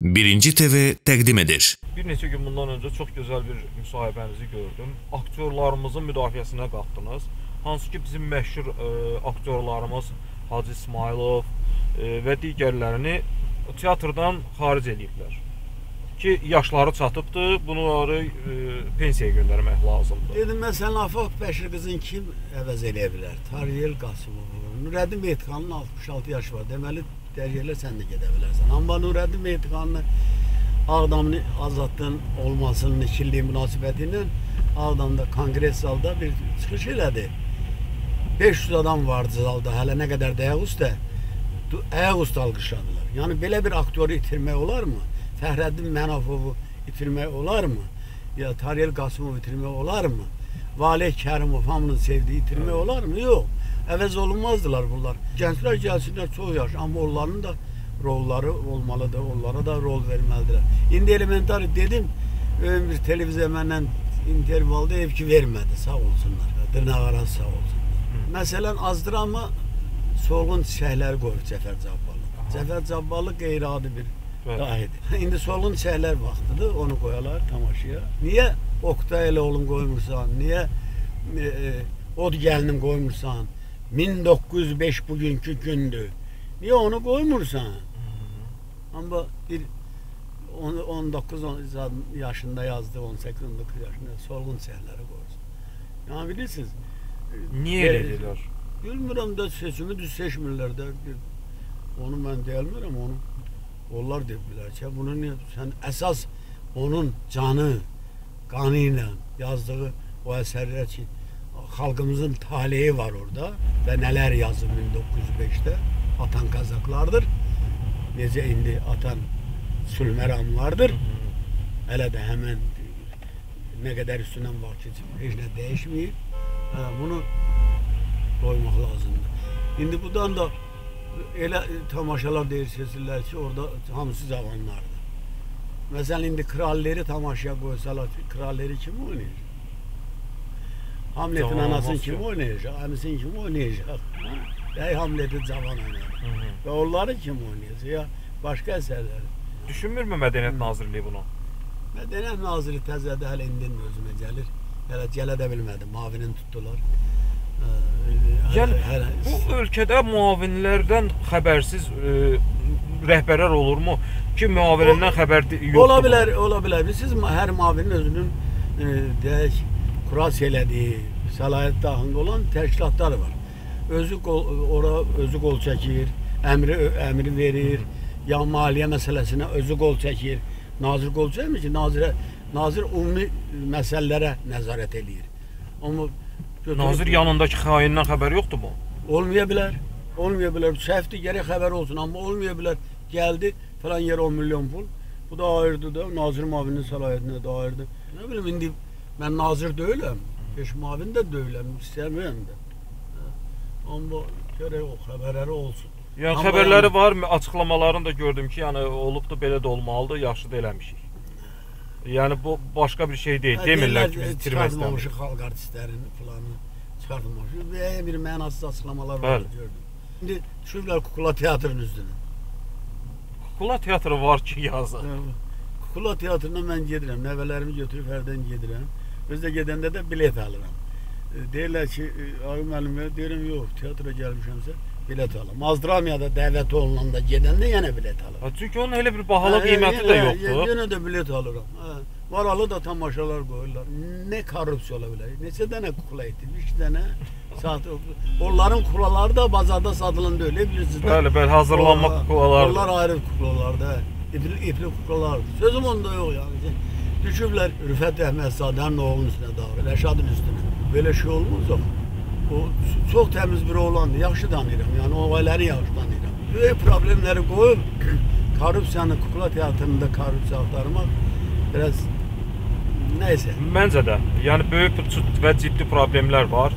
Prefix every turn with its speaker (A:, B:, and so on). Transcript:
A: Birinci TV təqdim edir.
B: Bir neçə gün bundan öncə çox gözəl bir müsahibənizi gördüm. Aktyorlarımızın müdafiəsinə qalxdınız. Hansı ki bizim məşhur ə, aktyorlarımız Hacı İsmailov ə, və digərlərini teatrdan xaric eləyiblər. Ki yaşları çatıbdı, bunları ə, pensiyaya göndərmək lazımdır.
C: Dedim məsələn Afaq Bəşir qızın kim əvəz eləyə bilər? Tariyel Qasımov. Nurəddin Mehdiqanın 66 yaşı var. Deməli dərəcələr sən də gedə bilərsən. Amma Nurəddin Mehdiqanın Ağdamın azadlığın olmasının ikiliyi münasibəti ilə Ağdamda konqres zalda bir çıxış elədi. 500 adam vardı zalda. Hələ nə qədər də ayaq üstə du- ayaq üstə alqışladılar. Yəni belə bir aktyoru itirmək olarmı? Fəxrəddin Mənafovu itirmək olarmı? Ya Tariyel Qasımov itirmək olarmı? Valeh Kərimov hamının sevdiyi itirmək olarmı? Yox. Əvəz olunmazdılar bunlar. Gənclər gəlsinlər çox yaxşı, amma onların da rolları olmalıdır. Onlara da rol verməlidirlər. İndi elementar dedim, bir televiziya məndən intervyu aldı, ev ki vermədi. Sağ olsunlar. Dırnaq arası sağ olsunlar. Məsələn, azdırama solğun çiçəkləri qoyur Cəfər Cabbalı. Cəfər Cabbalı qeyri-adi bir dahidir. İndi solğun çiçəklər vaxtıdır, onu qoyalar tamaşaya. Niyə Oktay elə oğlum qoymursan? Niyə e, e, od gəlinim qoymursan? 1905 bugünkü gündür. Niyə onu qoymursan? Amma bir on- 19 on- yaşında yazdı, 18 19 yaşında solğun çiçəkləri qoyursun. Yəni bilirsiniz,
B: Niyə elə edirlər?
C: Bilmirəm də seçimi düz seçmirlər də. Bir- Onu mən deyilmirəm, onu onlar dedilər ki, bunu niyə sən əsas onun canı, qanı ilə yazdığı o əsərlər ki, xalqımızın taleyi var orada və nələr yazıb 1905-də atan Kazaklardır. Necə indi atan Sülməramlardır. Hələ də həmən nə qədər üstündən vaxt keçib heç nə dəyişməyib. Hə, bunu qoymaq lazımdır. İndi bundan da elə tamaşalar deyirsizlər ki, orada hamısı cavanlardır. Məsələn indi kralları tamaşaya qoysalar, kralları kim oynayacaq? Hamletin anasını kim
B: ki.
C: oynayacaq? Əmisini kim oynayacaq? Ha? Dəy Hamleti cavan oynayır. Və onları kim oynayacaq? Ya başqa əsərləri.
B: Düşünmürmü Mədəniyyət Nazirliyi bunu?
C: Mədəniyyət naziri təzədə hələ indin özümə gəlir. Hələ gələ də bilmədi. Mavinin tutdular. Hələ,
B: bu ölkədə müavinlərdən xəbərsiz ə, rəhbərlər olurmu ki, müavinindən xəbər yoxdur?
C: ola bilər, ola bilər. Siz hər mavinin özünün e, deyək kuras elədiyi, səlahiyyət daxilində olan təşkilatlar var. Özü qol, ora özü qol çəkir, əmri əmri verir, ya maliyyə məsələsinə özü qol çəkir. Nazir qol çəkmir ki, nazirə nazir ümumi məsələlərə nəzarət eləyir. Amma götürüb-
B: Nazir yanındakı xaindən xəbər yoxdurmu?
C: Olmaya bilər. Olmaya bilər. Səhvdir, gərək xəbər olsun, amma olmaya bilər. Gəldi falan yerə 10 milyon pul. Bu da ayırdı da nazir mavinin səlahiyyətinə ayırdı. Nə bilim indi mən nazir deyiləm. Heç mavin də deyiləm, istəmirəm də. Amma gərək o xəbərləri olsun.
B: Yəni
C: Amma
B: xəbərləri
C: yəni-
B: var, açıqlamalarını da gördüm ki, yəni olub da belə də olmalıdır, yaxşı da eləmişik. Yəni bu başqa bir şey deyil. Demirlər ki, biz istəmirik.
C: xalq artistlərinin planını çıxartmamışıq. Və bir mənasız açıqlamalar var gördüm. İndi düşüblər kukla teatrının üstünə.
B: Kukla teatrı var ki, yazır.
C: Kukla teatrına mən gedirəm, nəvələrimi götürüb hərdən gedirəm. Özdə gedəndə də bilet alıram. E, Deyirlər ki, e, Ağı müəllim, deyirəm, yox, teatra gəlmişəmsə bilet alam. Azdramiyada dəvət olunanda gedəndə yenə bilet alıram.
B: Ha, Çünki onun elə bir bahalı
C: Hə,
B: qiyməti də yoxdur.
C: Yenə də bilet alıram. Hə. Varalı da tamaşalar qoyurlar. Nə korrupsiya ola bilər? Neçə dənə kukla etdim? 2 dənə saat. Onların kuklaları da bazarda satılan deyil, bilirsiniz. də.
B: Bəli, bəli, hazırlanma kuklalardır.
C: Onlar ayrı kuklalardır. İpli, ipli kuklalardır. Sözüm onda yox yəni. Düşüblər Rüfət Əhmədzadənin oğlunun üstünə dağılır, Rəşadın üstünə. Belə şey olmaz o. O çox təmiz bir oğlandır, yaxşı tanıyıram. Yəni o ailələri yaxşı tanıyıram. Böyük problemləri qoyub korrupsiyanı kukla teatrında korrupsiya axtarmaq biraz nəysə.
B: Məncə də, yəni böyük və ciddi problemlər var.